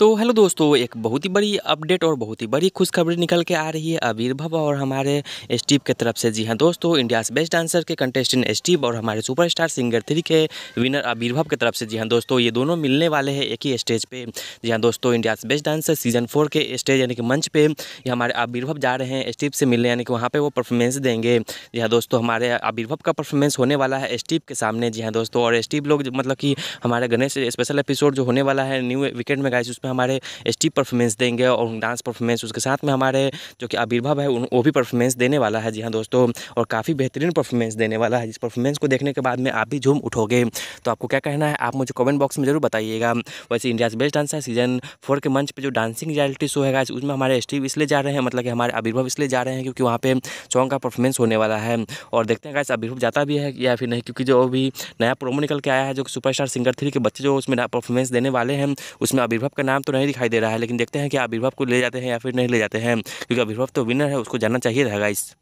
तो हेलो दोस्तों, एक बहुत ही बड़ी अपडेट और बहुत ही बड़ी खुशखबरी निकल के आ रही है आविर्भव और हमारे स्टीव के तरफ़ से। जी हाँ दोस्तों इंडियाज बेस्ट डांसर के कंटेस्टेंट स्टीव और हमारे सुपरस्टार सिंगर थ्री के विनर आविर्भव की तरफ़ से। जी हाँ दोस्तों, ये दोनों मिलने वाले हैं एक ही स्टेज पे। जी हाँ दोस्तों India's best dancer season four के स्टेज यानी कि मंच पे ये हमारे आविर्भव जा रहे हैं स्टीव से मिलने, यानी कि वहाँ पर वो परफॉर्मेंस देंगे। जी हाँ दोस्तों, हमारे आविर्भव का परफॉर्मेंस होने वाला है स्टीव के सामने। जी हाँ दोस्तों, और स्टीव लोग मतलब कि हमारे गणेश स्पेशल एपिसोड जो होने वाला है न्यू वीकेंड में गाइस उसमें हमारे स्टीप परफॉर्मेंस देंगे और डांस परफॉर्मेंस उसके साथ में हमारे जो कि आविर्भाव है वो भी परफॉर्मेंस देने वाला है। जी हाँ दोस्तों, और काफ़ी बेहतरीन परफॉर्मेंस देने वाला है। जिस परफॉर्मेंस को देखने के बाद में आप भी झूम उठोगे। तो आपको क्या कहना है, आप मुझे कमेंट बॉक्स में ज़रूर बताइएगा। वैसे India best dancer season four के मंच पर जो डांसिंग रियलिटी शो है उसमें हमारे स्टीव इसलिए जा रहे हैं मतलब कि हमारे आविर्भाव इसलिए जा रहे हैं क्योंकि वहाँ पे सॉन्ग का परफॉर्मेंस होने वाला है। और देखते हैं गाइस आविर्भाव जाता भी है या फिर नहीं, क्योंकि जो अभी नया प्रोमो निकल के आया है, जो सुपरस्टार सिंगर थ्री के बच्चे जो उसमें परफॉर्मेंस देने वाले हैं, उसमें आविर्भाव का नाम तो नहीं दिखाई दे रहा है, लेकिन देखते हैं कि आविर्भाव को ले जाते हैं या फिर नहीं ले जाते हैं, क्योंकि आविर्भाव तो विनर है, उसको जाना चाहिए था इस